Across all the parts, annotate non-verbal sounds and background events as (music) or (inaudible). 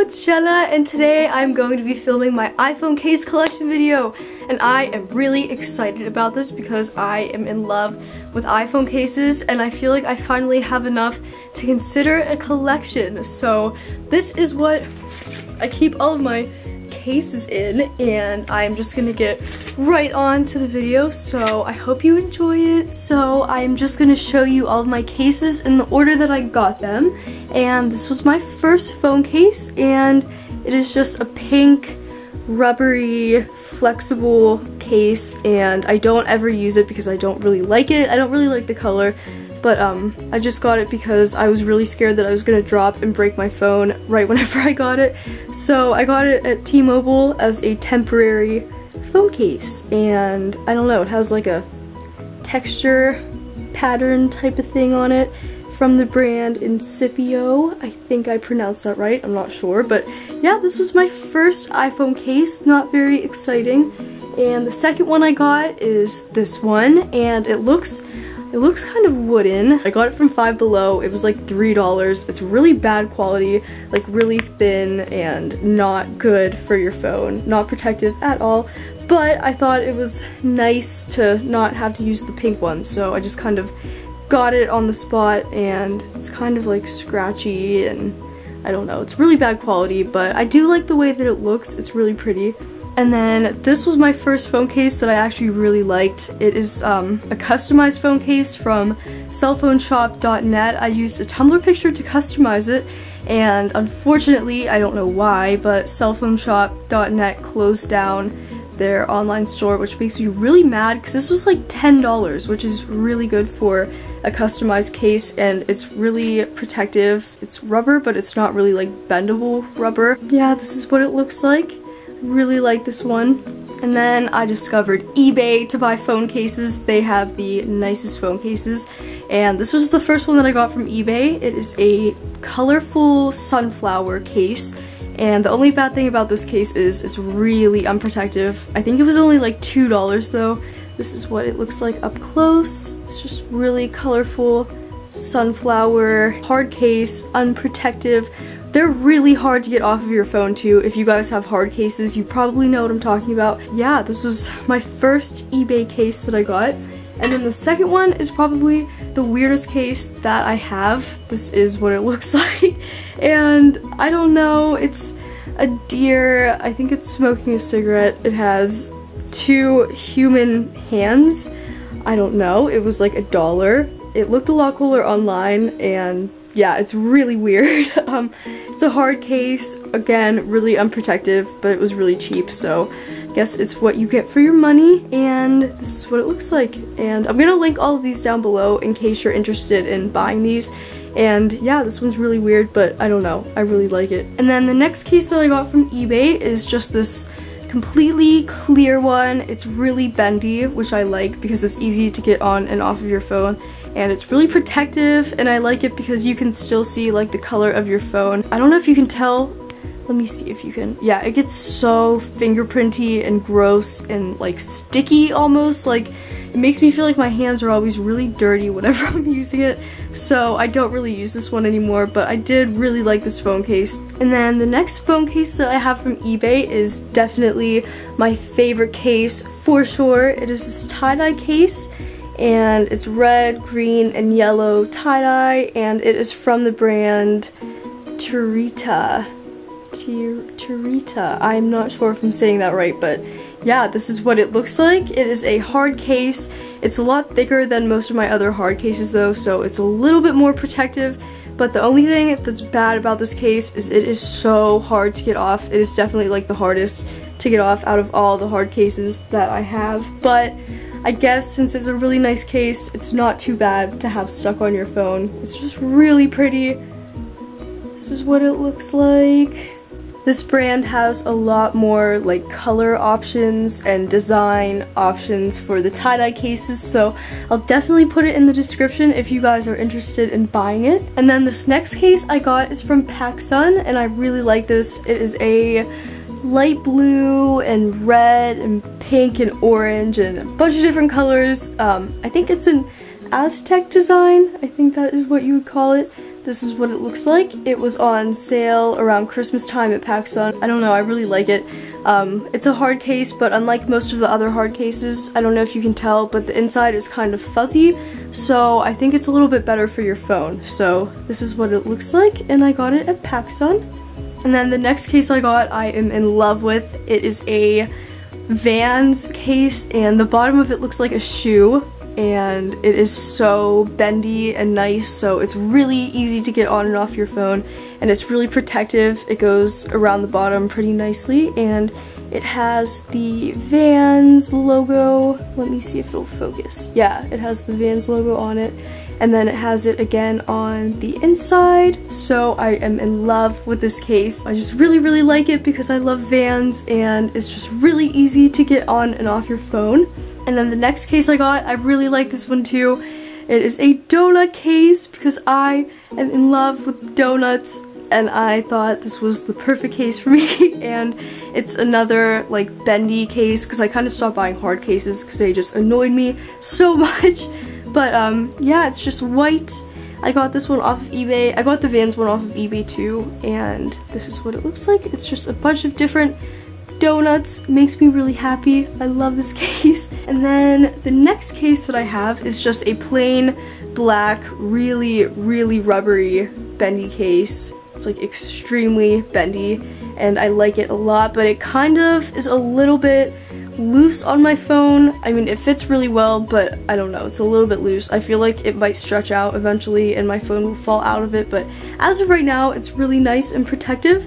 it's Jenna and today I'm going to be filming my iPhone case collection video and I am really excited about this because I am in love with iPhone cases and I feel like I finally have enough to consider a collection. So this is what I keep all of my cases in and I'm just gonna get right on to the video so I hope you enjoy it. So I'm just gonna show you all of my cases in the order that I got them and this was my first phone case and it is just a pink rubbery flexible case and I don't ever use it because I don't really like it. I don't really like the color but um, I just got it because I was really scared that I was gonna drop and break my phone (laughs) right whenever I got it. So I got it at T-Mobile as a temporary phone case and I don't know, it has like a texture pattern type of thing on it from the brand Incipio. I think I pronounced that right, I'm not sure. But yeah, this was my first iPhone case, not very exciting. And the second one I got is this one, and it looks it looks kind of wooden. I got it from Five Below. It was like $3. It's really bad quality, like really thin and not good for your phone. Not protective at all. But I thought it was nice to not have to use the pink one, so I just kind of got it on the spot and it's kind of like scratchy and I don't know. It's really bad quality, but I do like the way that it looks. It's really pretty. And then this was my first phone case that I actually really liked. It is um, a customized phone case from cellphoneshop.net. I used a Tumblr picture to customize it and unfortunately, I don't know why, but cellphoneshop.net closed down their online store, which makes me really mad because this was like $10, which is really good for a customized case and it's really protective. It's rubber, but it's not really like bendable rubber. Yeah, this is what it looks like really like this one. And then I discovered eBay to buy phone cases. They have the nicest phone cases. And this was the first one that I got from eBay. It is a colorful sunflower case. And the only bad thing about this case is it's really unprotective. I think it was only like $2 though. This is what it looks like up close. It's just really colorful sunflower, hard case, unprotective, they're really hard to get off of your phone too. If you guys have hard cases, you probably know what I'm talking about. Yeah, this was my first eBay case that I got. And then the second one is probably the weirdest case that I have. This is what it (laughs) looks like. And I don't know, it's a deer. I think it's smoking a cigarette. It has two human hands. I don't know. It was like a dollar. It looked a lot cooler online and yeah, it's really weird. (laughs) um, it's a hard case, again, really unprotective, but it was really cheap, so I guess it's what you get for your money, and this is what it looks like. And I'm gonna link all of these down below in case you're interested in buying these. And yeah, this one's really weird, but I don't know, I really like it. And then the next case that I got from eBay is just this completely clear one. It's really bendy, which I like because it's easy to get on and off of your phone and it's really protective and I like it because you can still see like the color of your phone. I don't know if you can tell. Let me see if you can. Yeah, it gets so fingerprinty and gross and like sticky almost. Like it makes me feel like my hands are always really dirty whenever (laughs) I'm using it. So I don't really use this one anymore, but I did really like this phone case. And then the next phone case that I have from eBay is definitely my favorite case for sure. It is this tie-dye case and it's red, green, and yellow tie-dye, and it is from the brand Turita. Turita. I'm not sure if I'm saying that right, but yeah, this is what it looks like. It is a hard case. It's a lot thicker than most of my other hard cases though, so it's a little bit more protective. But the only thing that's bad about this case is it is so hard to get off. It is definitely like the hardest to get off out of all the hard cases that I have. But I guess since it's a really nice case, it's not too bad to have stuck on your phone. It's just really pretty. This is what it looks like. This brand has a lot more like color options and design options for the tie-dye cases so I'll definitely put it in the description if you guys are interested in buying it. And then this next case I got is from PacSun and I really like this. It is a light blue and red and pink and orange and a bunch of different colors. Um, I think it's an Aztec design. I think that is what you would call it. This is what it looks like. It was on sale around Christmas time at PacSun. I don't know, I really like it. Um, it's a hard case, but unlike most of the other hard cases, I don't know if you can tell, but the inside is kind of fuzzy, so I think it's a little bit better for your phone. So this is what it looks like, and I got it at PacSun. And then the next case I got, I am in love with. It is a Vans case, and the bottom of it looks like a shoe, and it is so bendy and nice so it's really easy to get on and off your phone and it's really protective. It goes around the bottom pretty nicely and it has the Vans logo. Let me see if it'll focus. Yeah it has the Vans logo on it and then it has it again on the inside. So I am in love with this case. I just really really like it because I love Vans and it's just really easy to get on and off your phone. And then the next case I got, I really like this one too. It is a donut case because I am in love with donuts and I thought this was the perfect case for me. (laughs) And it's another like bendy case because I kind of stopped buying hard cases because they just annoyed me so (laughs) much but um yeah it's just white I got this one off of eBay I got the Vans one off of eBay too and this is what it looks like it's just a bunch of different donuts makes me really happy. I love this (laughs) case. And then the next case that I have is just a plain black, really, really rubbery bendy case. It's like extremely bendy and I like it a lot, but it kind of is a little bit loose on my phone. I mean, it fits really well, but I don't know, it's a little bit loose. I feel like it might stretch out eventually and my phone will fall out of it, but as of right now, it's really nice and protective.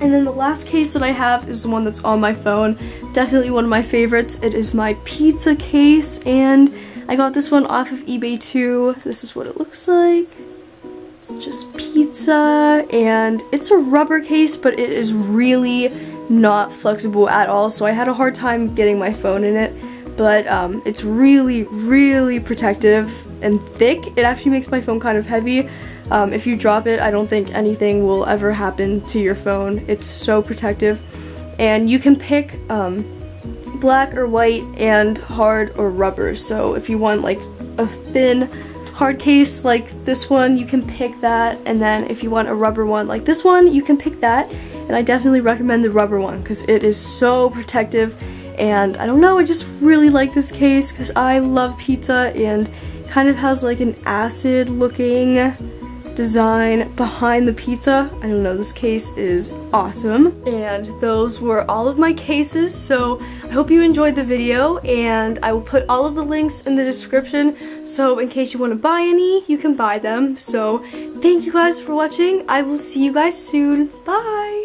And then the last case that I have is the one that's on my phone. Definitely one of my favorites. It is my pizza case and I got this one off of eBay too. This is what it looks like. Just pizza and it's a rubber case but it is really not flexible at all so I had a hard time getting my phone in it but um, it's really really protective and thick. It actually makes my phone kind of heavy um, if you drop it, I don't think anything will ever happen to your phone. It's so protective. And you can pick um, black or white and hard or rubber. So if you want like a thin hard case like this one, you can pick that. And then if you want a rubber one like this one, you can pick that. And I definitely recommend the rubber one because it is so protective. And I don't know, I just really like this case because I love pizza and kind of has like an acid looking design behind the pizza. I don't know, this case is awesome. And those were all of my cases, so I hope you enjoyed the video, and I will put all of the links in the description, so in case you want to buy any, you can buy them. So thank you guys for watching. I will see you guys soon. Bye!